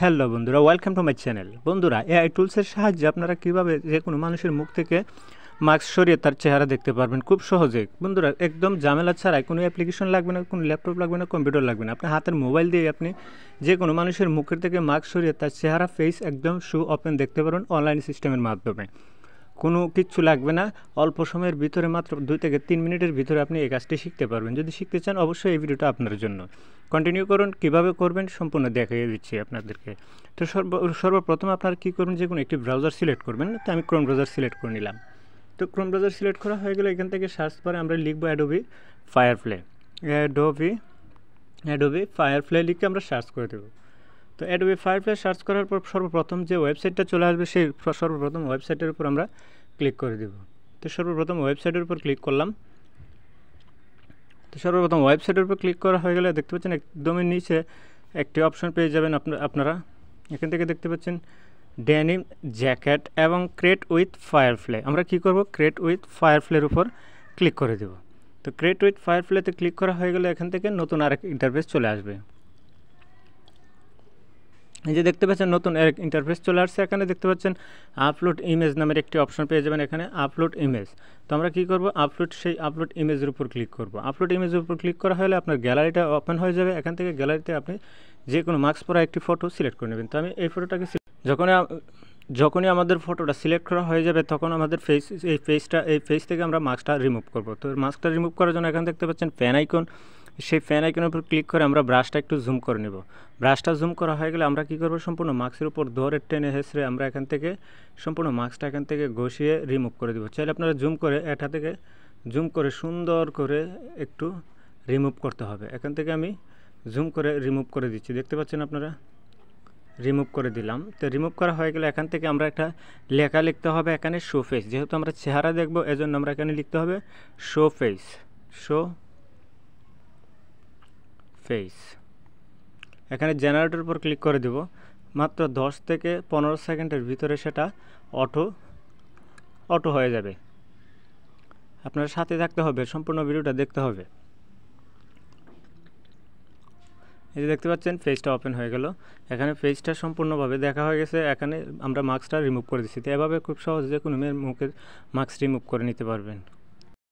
Hello বন্ধুরা welcome to my channel বন্ধুরা AI টুলসের সাহায্যে আপনারা কীভাবে যে কোনো মানুষের মুখ থেকে মাস্ক সরিয়ে তার চেহারা দেখতে পারবেন? খুব সহজে। বন্ধুরা, একদম ঝামেলা ছাড়াই কোনো অ্যাপ্লিকেশন লাগবে না, কোনো ল্যাপটপ লাগবে না কম্পিউটার লাগবে না। আপনার হাতের মোবাইল দিয়ে আপনি যে কোনো মানুষের মুখের থেকে মাস্ক সরিয়ে তার চেহারা ফেস একদম শু ওপেন দেখতে পারবেন অনলাইন সিস্টেমের মাধ্যমে। কোনো কিচ্ছু লাগবে না। অল্প সময়ের ভিতরে মাত্র দুই থেকে তিন মিনিটের ভিতরে আপনি এই কাজটি শিখতে পারবেন। যদি শিখতে চান, অবশ্যই এই ভিডিওটা আপনার জন্য। কন্টিনিউ করুন। কীভাবে করবেন সম্পূর্ণ দেখিয়ে দিচ্ছি আপনাদেরকে। তো সর্ব, সর্বপ্রথম আপনারা কী করবেন যে কোনো একটি ব্রাউজার সিলেক্ট করবেন। তো আমি ক্রোম ব্রাউজার সিলেক্ট করে নিলাম। তো ক্রোম ব্রাউজার সিলেক্ট করা হয়ে গেলে এখান থেকে সার্চ করে আমরা লিখব Adobe Firefly Adobe Adobe Firefly লিখে আমরা সার্চ করে দেবো। তো অ্যাডোবি ফায়ারফ্লে সার্চ করার পর সর্বপ্রথম যে ওয়েবসাইটটা চলে আসবে, সেই সর্বপ্রথম ওয়েবসাইটের উপর আমরা ক্লিক করে দেব। তো সর্বপ্রথম ওয়েবসাইটের উপর ক্লিক করলাম। তো সর্বপ্রথম ওয়েবসাইটের উপর ক্লিক করা হয়ে গেলে দেখতে পাচ্ছেন একদমই নিচে একটি অপশন পেয়ে যাবেন আপনারা। এখান থেকে দেখতে পাচ্ছেন ড্যানিম জ্যাকেট এবং ক্রেট উইথ ফায়ারফ্লে আমরা কি করব? ক্রেট উইথ ফায়ারফ্লের উপর ক্লিক করে দেব। তো ক্রেট উইথ ফায়ারফ্লেতে ক্লিক করা হয়ে গেলে এখান থেকে নতুন আরেক ইন্টারফেস চলে আসবে। এই যে দেখতে পাচ্ছেন নতুন এক ইন্টারফেস চলে আসছে। এখানে দেখতে পাচ্ছেন আপলোড ইমেজ নামের একটি অপশন পেয়ে যাবেন এখানে আপলোড ইমেজ তো আমরা কী করব? আপলোড সেই আপলোড ইমেজের উপর ক্লিক করব। আপলোড ইমেজের উপর ক্লিক করা হলে আপনার গ্যালারিটা ওপেন হয়ে যাবে। এখান থেকে গ্যালারিতে আপনি যে কোনো মাস্ক পরা একটি ফটো সিলেক্ট করে নেবেন। তো আমি এই ফটোটাকে যখন যখনই আমাদের ফটোটা সিলেক্ট করা হয়ে যাবে, তখন আমাদের ফেস এই ফেসটা এই ফেস থেকে আমরা মাস্কটা রিমুভ করব। তো মাস্কটা রিমুভ করার জন্য এখানে দেখতে পাচ্ছেন ফ্যান আইকন সেই ফ্যান আইকনের উপর ক্লিক করে আমরা ব্রাশটা একটু জুম করে নেব। ব্রাশটা জুম করা হয়ে গেলে আমরা কী করব? সম্পূর্ণ মাস্কের উপর ধরে টেনে হেসড়ে আমরা এখান থেকে সম্পূর্ণ মাস্কটা এখান থেকে ঘষিয়ে রিমুভ করে দেবো। চাইলে আপনারা জুম করে এটা থেকে জুম করে সুন্দর করে একটু রিমুভ করতে হবে। এখান থেকে আমি জুম করে রিমুভ করে দিচ্ছি। দেখতে পাচ্ছেন আপনারা? রিমুভ করে দিলাম। তো রিমুভ করা হয়ে গেলে এখান থেকে আমরা একটা লেখা লিখতে হবে এখানে শো ফেস যেহেতু আমরা চেহারা দেখব, এজন্য আমরা এখানে লিখতে হবে শো ফেস শো ফেস এখানে জেনারেটর উপর ক্লিক করে দেব। মাত্র দশ থেকে পনেরো সেকেন্ডের ভিতরে সেটা অটো অটো হয়ে যাবে। আপনার সাথে থাকতে হবে, সম্পূর্ণ ভিডিওটা দেখতে হবে। এই যে দেখতে পাচ্ছেন ফেসটা ওপেন হয়ে গেল। এখানে ফেসটা সম্পূর্ণভাবে দেখা হয়ে গেছে। এখানে আমরা মাস্কটা রিমুভ করে দিচ্ছি। তো এভাবে খুব সহজে কোনো মেয়ের মুখে মাস্ক রিমুভ করে নিতে পারবেন।